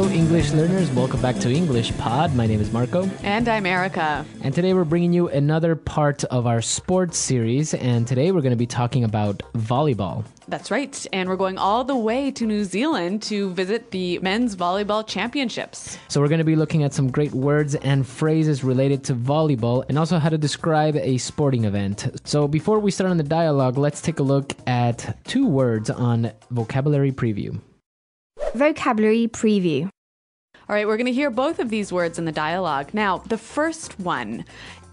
Hello, English learners. Welcome back to English Pod. My name is Marco. And I'm Erica. And today we're bringing you another part of our sports series. And today we're going to be talking about volleyball. That's right. And we're going all the way to New Zealand to visit the men's volleyball championships. So we're going to be looking at some great words and phrases related to volleyball and also how to describe a sporting event. So before we start on the dialogue, let's take a look at two words on vocabulary preview. Vocabulary preview. All right, we're going to hear both of these words in the dialogue. Now, the first one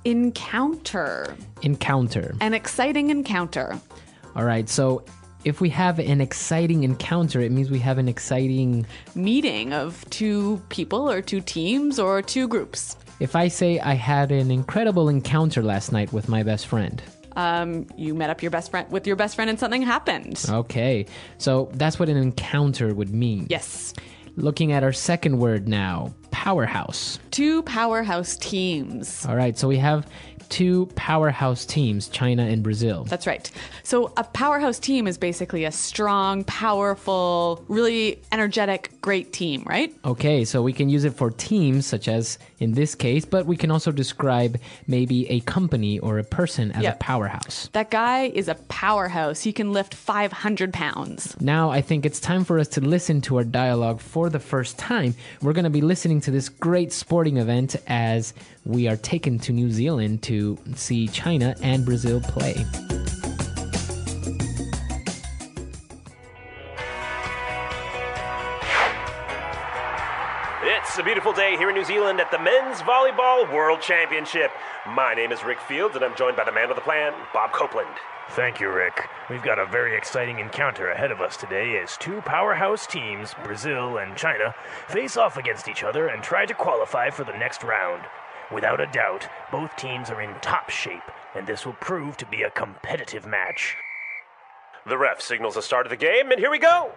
encounter, Encounter. an exciting encounter. All right, so if we have an exciting encounter, it means we have an exciting. Meeting of two people or two teams or two groups. If I say I had an incredible encounter last night with my best friend. Um, you met up your best friend with your best friend and something happened. Okay, so that's what an encounter would mean. Yes. Looking at our second word now powerhouse. Two powerhouse teams. All right, so we have two powerhouse teams, China and Brazil. That's right. So a powerhouse team is basically a strong, powerful, really energetic, great team, right? Okay, so we can use it for teams, such as in this case, but we can also describe maybe a company or a person as Yeah. a powerhouse. That guy is a powerhouse. He can lift 500 pounds. Now, I think it's time for us to listen to our dialogue for the first time. We're going to be listening to this great sporting event as we are taken to New Zealand to see China and Brazil play. It's a beautiful day here in New Zealand at the Men's Volleyball World Championship. My name is Rick Fields, and I'm joined by the man with the plan, Bob Copeland. Thank you, Rick. We've got a very exciting encounter ahead of us today as two powerhouse teams, Brazil and China, face off against each other and try to qualify for the next round. Without a doubt, both teams are in top shape, and this will prove to be a competitive match. The ref signals the start of the game, and here we go.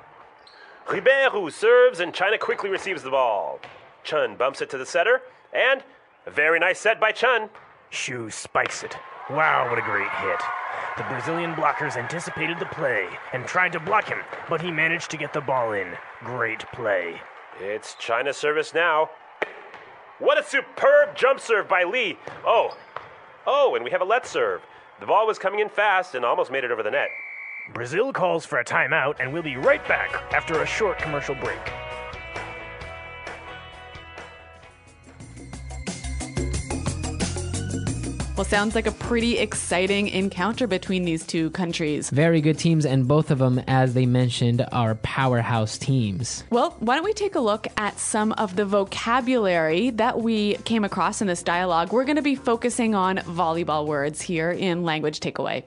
Ribeiro serves, and China quickly receives the ball. Chun bumps it to the setter, and a very nice set by Chun. Shu spikes it. Wow, what a great hit. The Brazilian blockers anticipated the play and tried to block him, but he managed to get the ball in. Great play. It's China's service now. What a superb jump serve by Lee. Oh, oh, and we have a let serve. The ball was coming in fast and almost made it over the net. Brazil calls for a timeout, and we'll be right back after a short commercial break. Well, sounds like a pretty exciting encounter between these two countries. Very good teams, and both of them, as they mentioned, are powerhouse teams. Well, why don't we take a look at some of the vocabulary that we came across in this dialogue? We're going to be focusing on volleyball words here in Language Takeaway.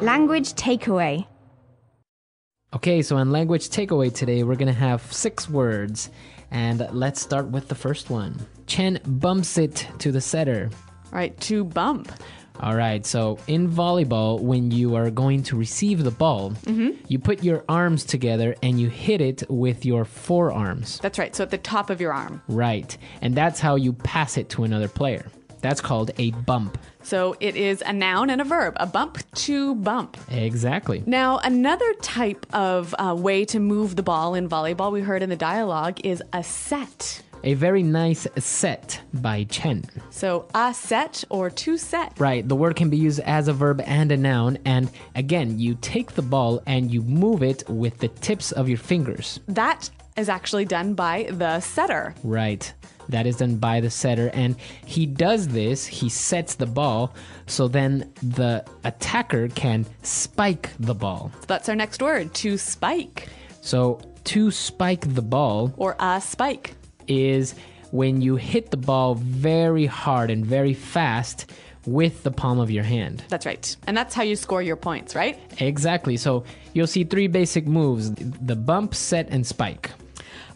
Language takeaway. Okay, so in language takeaway today, we're going to have six words. And let's start with the first one Chen bumps it to the setter. All right, to bump. All right, so in volleyball, when you are going to receive the ball, mm-hmm. you put your arms together and you hit it with your forearms. That's right, so at the top of your arm. Right, and that's how you pass it to another player. That's called a bump. So it is a noun and a verb, a bump to bump. Exactly. Now, another type of uh, way to move the ball in volleyball we heard in the dialogue is a set. A very nice set by Chen. So a set or to set. Right, the word can be used as a verb and a noun. And again, you take the ball and you move it with the tips of your fingers. That is actually done by the setter. Right. That is done by the setter. And he does this, he sets the ball, so then the attacker can spike the ball. So that's our next word, to spike So to spike the ball or a spike. is when you hit the ball very hard and very fast with the palm of your hand. That's right. And that's how you score your points, right? Exactly. So you'll see three basic moves the bump, set, and spike.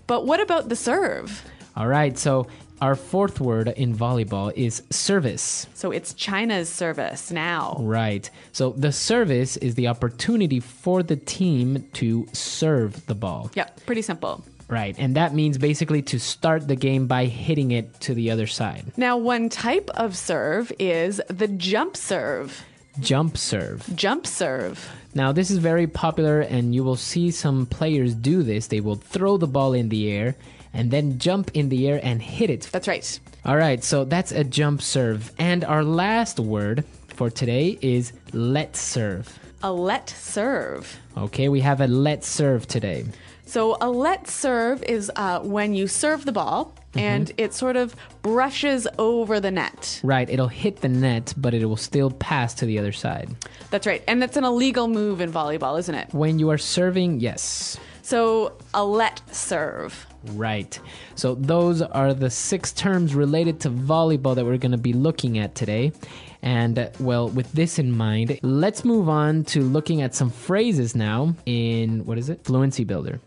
But what about the serve? All right, so our fourth word in volleyball is service. So it's China's service now. Right. So the service is the opportunity for the team to serve the ball. Yep, pretty simple. Right. And that means basically to start the game by hitting it to the other side. Now, one type of serve is the jump serve. Jump serve. Jump serve. Now, this is very popular, and you will see some players do this. They will throw the ball in the air and then jump in the air and hit it. That's right. All right, so that's a jump serve. And our last word for today is let serve. A let serve. Okay, we have a let serve today. So a let serve is uh, when you serve the ball Mm-hmm. and it sort of brushes over the net. Right, it'll hit the net, but it will still pass to the other side. That's right. And that's an illegal move in volleyball, isn't it? When you are serving, yes. So a let serve. Right. So those are the six terms related to volleyball that we're going to be looking at today. And uh, well, with this in mind, let's move on to looking at some phrases now in what is it? Fluency Builder.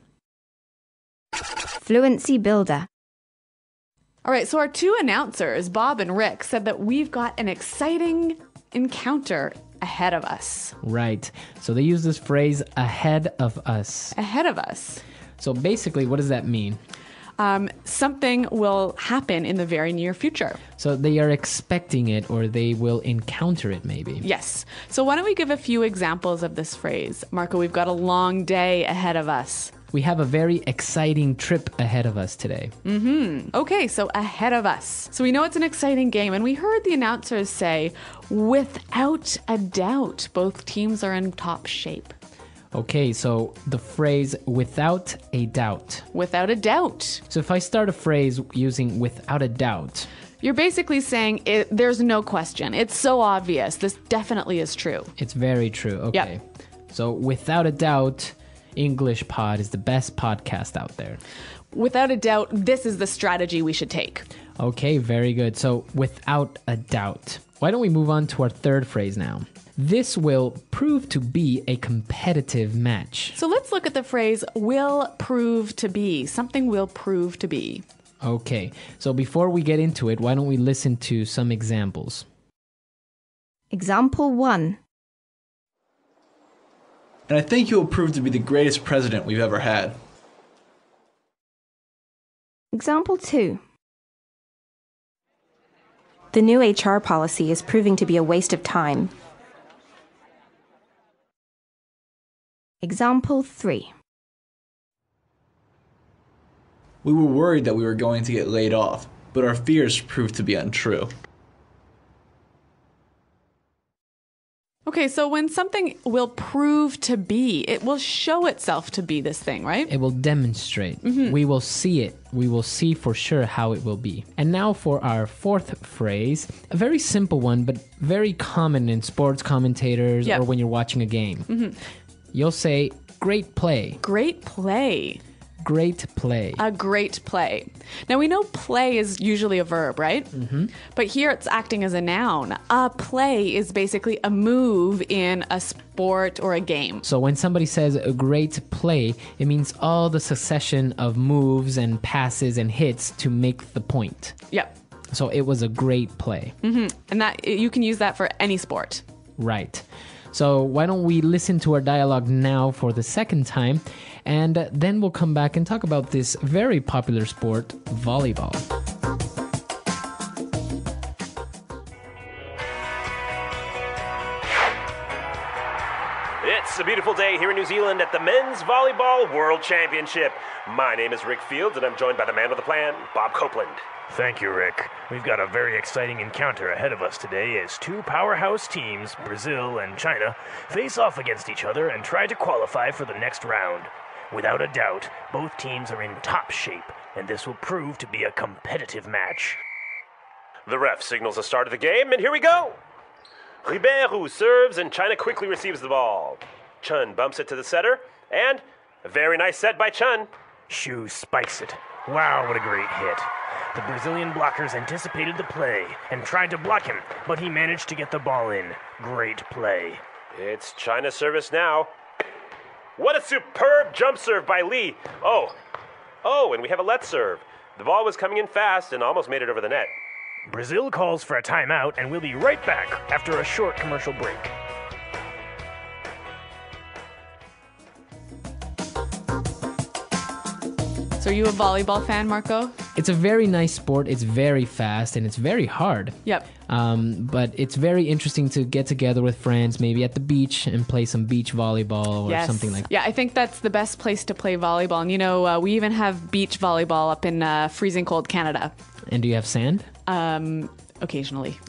Fluency builder. All right, so our two announcers, Bob and Rick, said that we've got an exciting encounter ahead of us. Right. So they use this phrase ahead of us. Ahead of us. So basically, what does that mean? Um, something will happen in the very near future. So they are expecting it or they will encounter it maybe. Yes. So why don't we give a few examples of this phrase? Marco, we've got a long day ahead of us. We have a very exciting trip ahead of us today. Mm-hmm. Okay, so ahead of us. So we know it's an exciting game, and we heard the announcers say, without a doubt, both teams are in top shape. Okay, so the phrase without a doubt. Without a doubt. So if I start a phrase using without a doubt, You're basically saying it, there's no question. It's so obvious. This definitely is true. it's very true. Okay. So without a doubt, English Pod is the best podcast out there. Without a doubt, this is the strategy we should take. Okay, very good. So without a doubt. Why don't we move on to our third phrase now? This will prove to be a competitive match. So let's look at the phrase will prove to be. Something will prove to be. Okay, so before we get into it, why don't we listen to some examples? Example 1. And I think he will prove to be the greatest president we've ever had. Example 2. The new HR policy is proving to be a waste of time. Example 3. We were worried that we were going to get laid off, but our fears proved to be untrue. Okay, so when something will prove to be, it will show itself to be this thing, right? It will demonstrate. Mm-hmm. We will see it. We will see for sure how it will be. And now for our fourth phrase, a very simple one, but very common in sports commentators Yep. or when you're watching a game. Mm-hmm. You'll say, great play, Great play. Great play. A great play. Now we know play is usually a verb, right? Mm-hmm. But here it's acting as a noun. A play is basically a move in a sport or a game. So when somebody says a great play, it means all the succession of moves and passes and hits to make the point. Yep. So it was a great play. And that you can use that for any sport. Right. So why don't we listen to our dialogue now for the second time, and then we'll come back and talk about this very popular sport, volleyball. It's a beautiful day here in New Zealand at the Men's Volleyball World Championship. My name is Rick Fields, and I'm joined by the man with the plan, Bob Copeland. Thank you, Rick. We've got a very exciting encounter ahead of us today as two powerhouse teams, Brazil and China, face off against each other and try to qualify for the next round. Without a doubt, both teams are in top shape, and this will prove to be a competitive match. The ref signals the start of the game, and here we go. Ribeiro serves, and China quickly receives the ball. Chun bumps it to the setter, and a very nice set by Chun. Shu spikes it. Wow, what a great hit. The Brazilian blockers anticipated the play and tried to block him, but he managed to get the ball in. Great play. It's China's service now. What a superb jump serve by Lee. Oh, oh, and we have a let serve. The ball was coming in fast and almost made it over the net. Brazil calls for a timeout, and we'll be right back after a short commercial break. So are you a volleyball fan, Marco? It's a very nice sport. It's very fast and it's very hard. Yep. Um, but it's very interesting to get together with friends, maybe at the beach, and play some beach volleyball or Yes. something like that. Yeah, I think that's the best place to play volleyball. And you know, uh, we even have beach volleyball up in uh, freezing cold Canada. And do you have sand? Um, occasionally.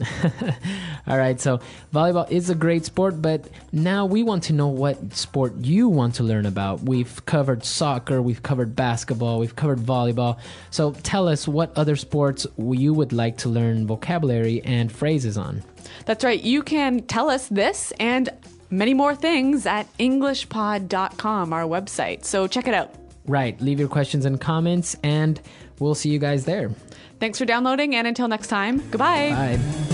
All right, so volleyball is a great sport, but now we want to know what sport you want to learn about. We've covered soccer, we've covered basketball, we've covered volleyball. So tell us what other sports you would like to learn vocabulary and phrases on. That's right. You can tell us this and many more things at EnglishPod.com, our website. So check it out. Right, leave your questions and comments, and we'll see you guys there. Thanks for downloading, and until next time, goodbye. Bye.